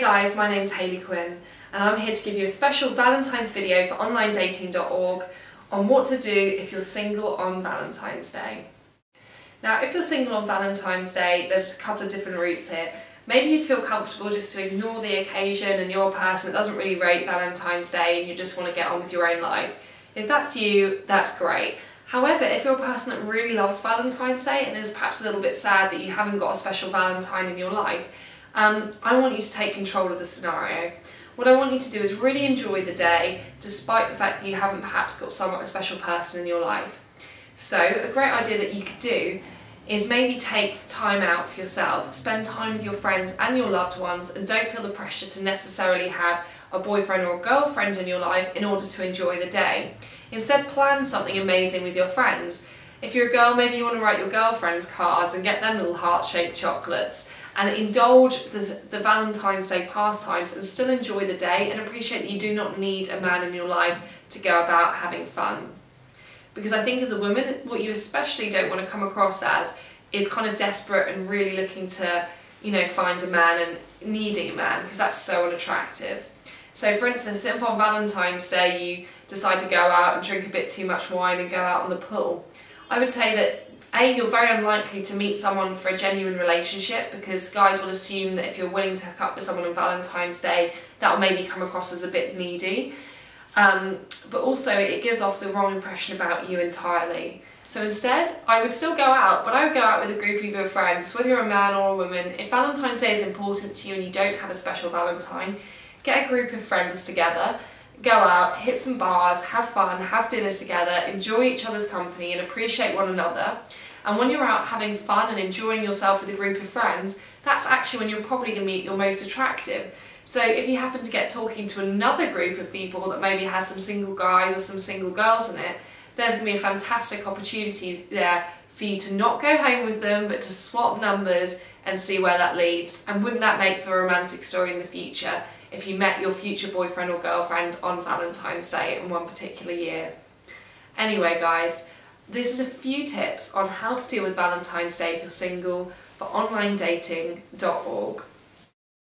Hey guys, my name's Hayley Quinn and I'm here to give you a special Valentine's video for onlinedating.org on what to do if you're single on Valentine's Day. Now if you're single on Valentine's Day, there's a couple of different routes here. Maybe you'd feel comfortable just to ignore the occasion and you're a person that doesn't really rate Valentine's Day and you just want to get on with your own life. If that's you, that's great. However, if you're a person that really loves Valentine's Day and is perhaps a little bit sad that you haven't got a special Valentine in your life, um, I want you to take control of the scenario. What I want you to do is really enjoy the day despite the fact that you haven't perhaps got somewhat a special person in your life. So a great idea that you could do is maybe take time out for yourself, spend time with your friends and your loved ones and don't feel the pressure to necessarily have a boyfriend or a girlfriend in your life in order to enjoy the day. Instead plan something amazing with your friends. If you're a girl, maybe you want to write your girlfriend's cards and get them little heart-shaped chocolates and indulge the, the Valentine's Day pastimes and still enjoy the day and appreciate that you do not need a man in your life to go about having fun. Because I think as a woman, what you especially don't want to come across as is kind of desperate and really looking to, you know, find a man and needing a man because that's so unattractive. So for instance, if on Valentine's Day you decide to go out and drink a bit too much wine and go out on the pool, I would say that a, you're very unlikely to meet someone for a genuine relationship because guys will assume that if you're willing to hook up with someone on Valentine's Day, that'll maybe come across as a bit needy. Um, but also it gives off the wrong impression about you entirely. So instead, I would still go out, but I would go out with a group of your friends, whether you're a man or a woman. If Valentine's Day is important to you and you don't have a special Valentine, get a group of friends together, go out, hit some bars, have fun, have dinner together, enjoy each other's company and appreciate one another. And when you're out having fun and enjoying yourself with a group of friends, that's actually when you're probably going to meet your most attractive. So if you happen to get talking to another group of people that maybe has some single guys or some single girls in it, there's going to be a fantastic opportunity there for you to not go home with them but to swap numbers and see where that leads. And wouldn't that make for a romantic story in the future if you met your future boyfriend or girlfriend on Valentine's Day in one particular year? Anyway guys, this is a few tips on how to deal with Valentine's Day if you're single for onlinedating.org.